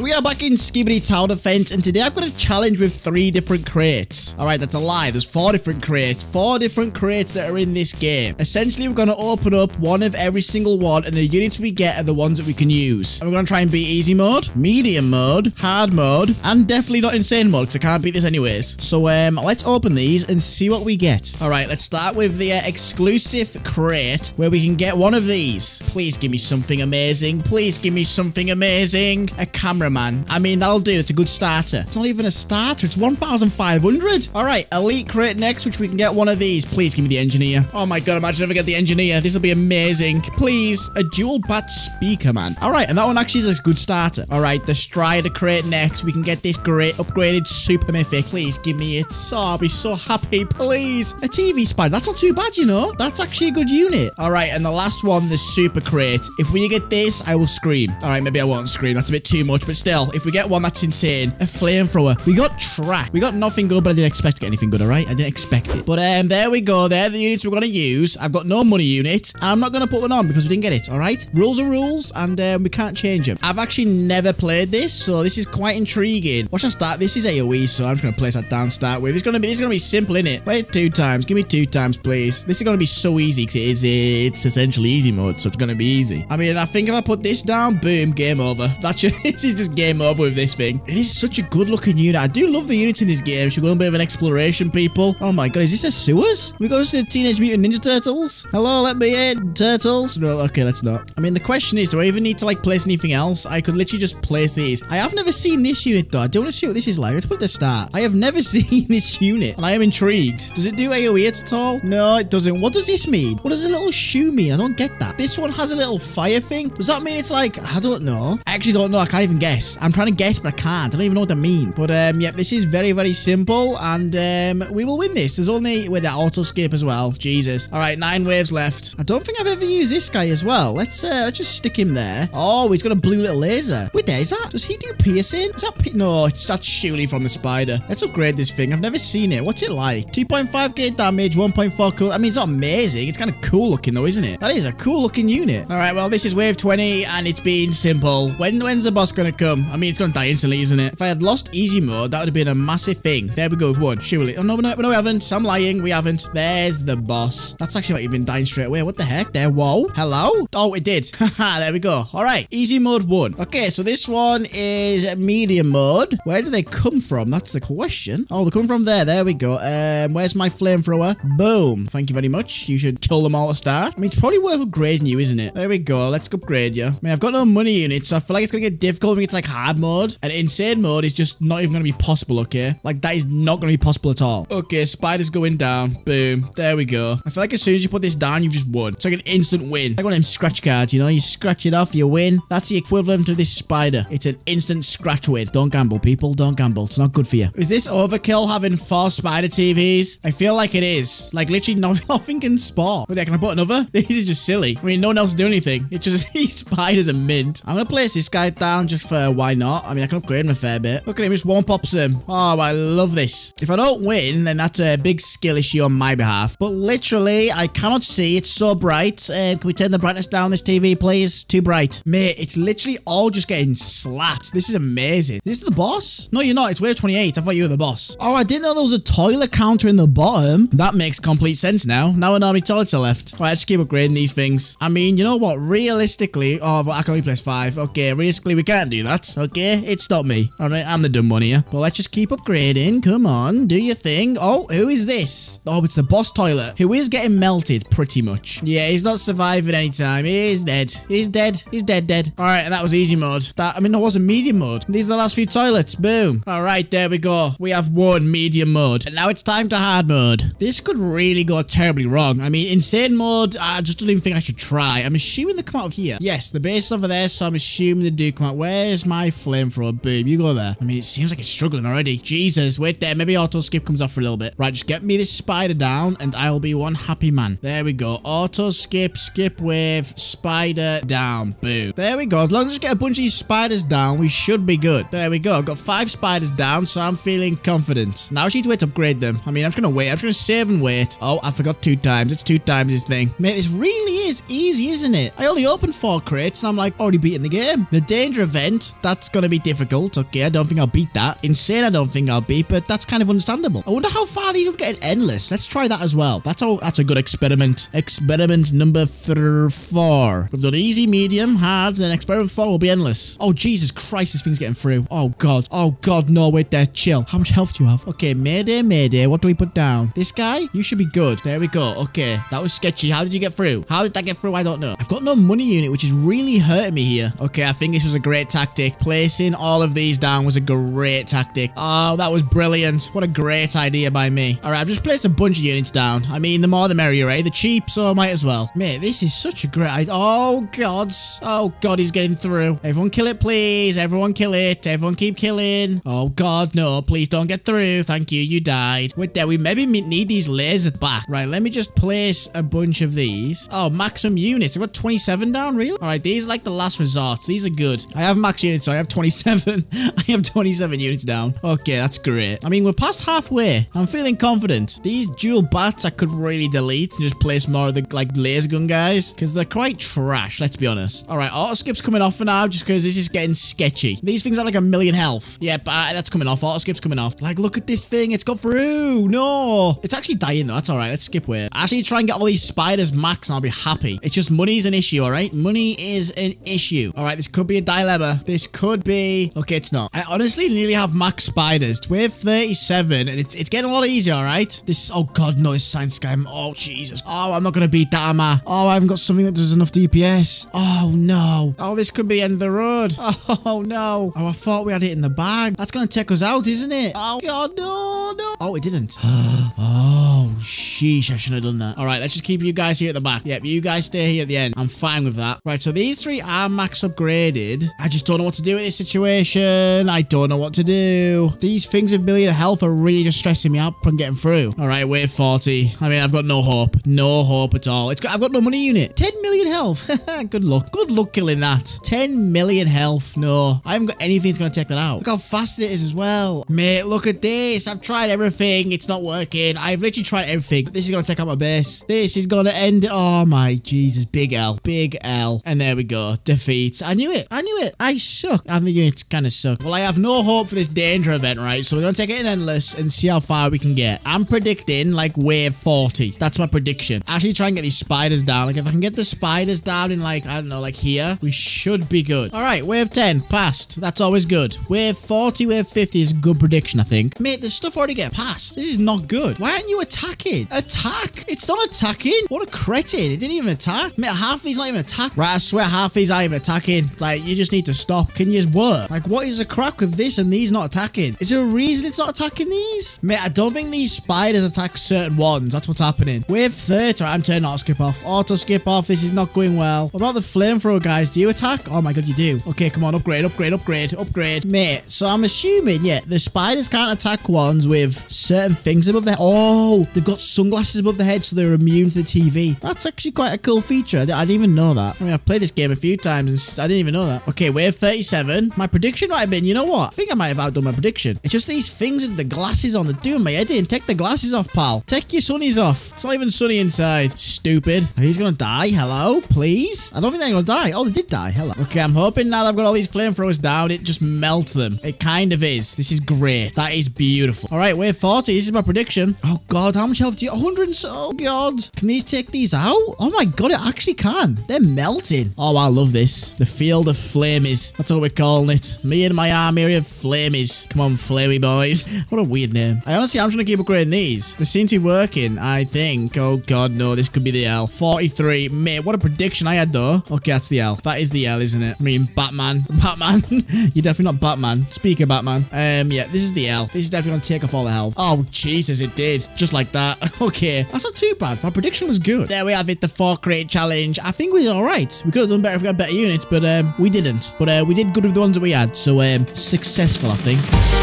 So we are back in Skibidi Tower Defense, and today I've got a challenge with three different crates. All right, that's a lie. There's four different crates. Four different crates that are in this game. Essentially, we're going to open up one of every single one, and the units we get are the ones that we can use. And we're going to try and beat easy mode, medium mode, hard mode, and definitely not insane mode, because I can't beat this anyways. So um, let's open these and see what we get. All right, let's start with the uh, exclusive crate, where we can get one of these. Please give me something amazing. Please give me something amazing. A cameraman. I mean, that'll do. It's a good starter. It's not even a starter. It's 1,500. All right, elite crate next, which we can get one of these. Please give me the engineer. Oh my god, imagine if I get the engineer. This will be amazing. Please, a dual bat speaker, man. All right, and that one actually is a good starter. All right, the Strider crate next. We can get this great upgraded super mythic. Please give me it. So I'll be so happy. Please. A TV spider. That's not too bad, you know. That's actually a good unit. All right, and the last one, the super crate. If we get this, I will scream. All right, maybe I won't scream. That's a bit too much, but still, if we get one that's insane, a flamethrower. We got track. We got nothing good, but I didn't expect to get anything good, all right? I didn't expect it. But um, there we go. They're the units we're going to use. I've got no money unit. I'm not going to put one on because we didn't get it, all right? Rules are rules, and um, we can't change them. I've actually never played this, so this is quite intriguing. Watch I start. This is AoE, so I'm just going to place that down start with. It's going to be, it's going to be simple, innit? Wait two times. Give me two times, please. This is going to be so easy because it is, it's essentially easy mode, so it's going to be easy. I mean, I think if I put this down, boom, game over. That's just, this is just game over with this thing. It is such a good looking unit. I do love the units in this game. Should we go a bit of an exploration, people? Oh my god, is this a sewers? We go to the Teenage Mutant Ninja Turtles? Hello, let me in, turtles. No, okay, let's not. I mean, the question is, do I even need to like place anything else? I could literally just place these. I have never seen this unit though. I don't want to see what this is like. Let's put it at the start. I have never seen this unit and I am intrigued. Does it do AoE at all? No, it doesn't. What does this mean? What does a little shoe mean? I don't get that. This one has a little fire thing. Does that mean it's like, I don't know. I actually don't know. I can't even guess. I'm trying to guess, but I can't. I don't even know what that mean. But um, yep, this is very, very simple and um, we will win this. There's only with that auto skip as well. Jesus. All right, nine waves left. I don't think I've ever used this guy as well. Let's uh, let's just stick him there. Oh, he's got a blue little laser. Wait, there is that. Does he do piercing? Is that pi no? It's that's surely from the spider. Let's upgrade this thing. I've never seen it. What's it like? 2.5k damage, 1.4 cool. I mean, it's not amazing. It's kind of cool looking though, isn't it? That is a cool looking unit. All right, well, this is wave 20 and it's been simple. When when's the boss gonna come? I mean, it's gonna die instantly, isn't it? If I had lost easy mode, that would have been a massive thing. There we go one. Surely. Oh no, no, no, we haven't. I'm lying. We haven't. There's the boss. That's actually you've been dying straight away. What the heck? There. Whoa. Hello. Oh, it did. Haha. there we go. All right. Easy mode one. Okay, so this one is medium mode. Where do they come from? That's the question. Oh, they come from there. There we go. Um, where's my flamethrower? Boom. Thank you very much. You should kill them all to start. I mean, it's probably worth upgrading you, isn't it? There we go. Let's upgrade you. I mean, I've got no money units, so I feel like it's gonna get difficult it's like hard mode. And insane mode is just not even gonna be possible, okay? Like, that is not gonna be possible at all. Okay, spider's going down. Boom. There we go. I feel like as soon as you put this down, you've just won. It's like an instant win. Like one of them scratch cards, you know? You scratch it off, you win. That's the equivalent of this spider. It's an instant scratch win. Don't gamble, people. Don't gamble. It's not good for you. Is this overkill having four spider TVs? I feel like it is. Like, literally nothing can spawn. Wait, can I put another? This is just silly. I mean, no one else do anything. It's just these spiders are mint. I'm gonna place this guy down just for why not. I mean, I can upgrade him a fair bit. Look at him, just one pops him. Oh, I love this. If I don't win, then that's a big skill issue on my behalf. But literally, I cannot see. It's so bright. Uh, can we turn the brightness down this TV, please? Too bright. Mate, it's literally all just getting slapped. This is amazing. This is the boss? No, you're not. It's wave 28. I thought you were the boss. Oh, I didn't know there was a toilet counter in the bottom. That makes complete sense now. Now I know how toilets are left. Right, let's keep upgrading these things. I mean, you know what? Realistically, oh, I can only place five. Okay, realistically, we can't do that. Okay, it's not me. All right, I'm the dumb one here. But let's just keep upgrading. Come on, do your thing. Oh, who is this? Oh, it's the boss toilet, who is getting melted pretty much. Yeah, he's not surviving anytime. He's dead. He's dead. He's dead, dead. All right, that was easy mode. That I mean, that was a medium mode. These are the last few toilets. Boom. All right, there we go. We have one medium mode. And now it's time to hard mode. This could really go terribly wrong. I mean, insane mode, I just don't even think I should try. I'm assuming they come out of here. Yes, the base is over there, so I'm assuming they do come out. Where's my flamethrower? Boom, you go there. I mean, it seems like it's struggling already. Jesus, wait there. Maybe auto skip comes off for a little bit. Right, just get me this spider down, and I'll be one happy man. There we go. Auto skip, skip wave, spider down. Boom. There we go. As long as just get a bunch of these spiders down, we should be good. There we go. I've got five spiders down, so I'm feeling confident. Now I just need to wait to upgrade them. I mean, I'm just going to wait. I'm just going to save and wait. Oh, I forgot two times. It's two times this thing. Mate, it's really easy, isn't it? I only opened four crates, and I'm like already beating the game. The danger event, that's going to be difficult. Okay, I don't think I'll beat that. Insane, I don't think I'll beat, but that's kind of understandable. I wonder how far these are getting endless. Let's try that as well. That's all. That's a good experiment. Experiment number four. We've done easy, medium, hard, then experiment four will be endless. Oh, Jesus Christ, this thing's getting through. Oh, God. Oh, God, no, wait there. Chill. How much health do you have? Okay, Mayday, Mayday. What do we put down? This guy? You should be good. There we go. Okay, that was sketchy. How did you get through? How did that get through? I don't know. I've got no money unit, which is really hurting me here. Okay, I think this was a great tactic. Placing all of these down was a great tactic. Oh, that was brilliant. What a great idea by me. All right, I've just placed a bunch of units down. I mean, the more the merrier, eh? The cheap, so might as well. Mate, this is such a great idea. Oh, God. Oh, God, he's getting through. Everyone kill it, please. Everyone kill it. Everyone keep killing. Oh, God, no. Please don't get through. Thank you. You died. Wait there. We maybe need these lasers back. Right, let me just place a bunch of these. Oh, maximum units. I've got 27 down, really? All right, these are like the last resort. These are good. I have max units, so I have 27. I have 27 units down. Okay, that's great. I mean, we're past halfway. I'm feeling confident. These dual bats I could really delete and just place more of the, like, laser gun guys because they're quite trash, let's be honest. All right, auto skip's coming off for now just because this is getting sketchy. These things are like a million health. Yep, uh, that's coming off. Auto skip's coming off. Like, look at this thing. It's got through. No. It's actually dying, though. That's all right. Let's skip way. Actually, try and get all these spiders max and I'll be happy. It's just money's an issue, all right? Money is an issue. All right, this could be a dilemma. This could be... Okay, it's not. I honestly nearly have max spiders. We're 37 and it's, it's getting a lot easier, all right? This... Oh, God, no. This science guy. Oh, Jesus. Oh, I'm not going to beat that, am I? Oh, I haven't got something that does enough DPS. Oh, no. Oh, this could be end of the road. Oh, no. Oh, I thought we had it in the bag. That's going to take us out, isn't it? Oh, God, no, no. Oh, it didn't. oh, sheesh. I shouldn't have done that. All right, let's just keep you guys here at the back. Yep, you guys stay here at the end. I'm fine with that. Right, so these three are max upgraded. I just don't know what to do with this situation. I don't know what to do. These things of million health are really just stressing me out from getting through. All right, wave 40. I mean, I've got no hope. No hope at all. It's got, I've got no money unit. 10 million health. Good luck. Good luck killing that. 10 million health. No, I haven't got anything that's going to take that out. Look how fast it is as well. Mate, look at this. I've tried everything. It's not working. I've literally tried everything. This is going to take out my base. This is going to end. Oh my Jesus. Big L. Big L. And there we go. Defeat. I knew it. I knew it. I suck. And the units kind of suck. Well, I have no hope for this danger event, right? So we're going to take it in endless and see how far we can get. I'm predicting like wave 40. That's my prediction. Actually try and get these spiders down. Like if I can get the spiders down in like, I don't know, like here, we should be good. All right, wave 10 passed. That's always good. Wave 40, wave 50 is good prediction, I think. Mate, the stuff already get passed. This is not good. Why aren't you attacking? Attack. It's not attacking. What a cretin. It didn't even attack. Mate, half these not even attack. Right, I swear half these aren't even attacking. Like, you just need to stop. Can you just work? Like, what is the crack with this and these not attacking? Is there a reason it's not attacking these? Mate, I don't think these spiders attack certain ones. That's what's happening. Wave 30. Right, I'm turning auto skip off. Auto skip off. This is not going well. What about the flamethrower guys? Do you attack? Oh my god, you do. Okay, come on. Upgrade, upgrade, upgrade, upgrade. Mate, so I'm assuming, yeah, the spiders can't attack ones with certain things above their... Oh, they've got sunglasses above their head so they're immune to the TV. That's actually quite a cool feature. I didn't even know that. I mean, I've played this game a few times and I didn't even know that. Okay, wave 37. My prediction might have been, you know what? I think I might have outdone my prediction. It's just these things with the glasses on. They're doing my head in. Take the glasses off, pal. Take your sunnies off. It's not even sunny inside. Stupid. He's gonna die. Hello? Please? I don't think they're gonna die. Oh, they did die. Hello. Okay, I'm hoping now that I've got all these flamethrowers down, it just melts them. It kind of is. This is great. That is beautiful. All right, wave 40. This is my prediction. Oh, God. How much health do you... 100 and so... Oh, God. Can these take these out? Oh, my God. It actually can. They're melting. Oh, I love this. The field of flamies. That's what we're calling it. Me and my army of flamies. Come on, flamey boys. what a weird name. I honestly, I'm trying to keep upgrading these. They seem to be working, I think. Oh, God, no. This could be the L. 43. Mate, what a prediction I had, though. Okay, that's the L. That is the L, isn't it? I mean, Batman. Batman. You're definitely not Batman. Speak of Batman. Um, yeah, this is the L. This is definitely going to take off all the health. Oh, Jesus, it did. Just like that. okay. That's not too bad. My prediction was good. There we have it. The four crate challenge. I think we did all right. We could have done better if we had better units, but um, we didn't. But uh, we did good with the ones that we had. So um, successful, I think.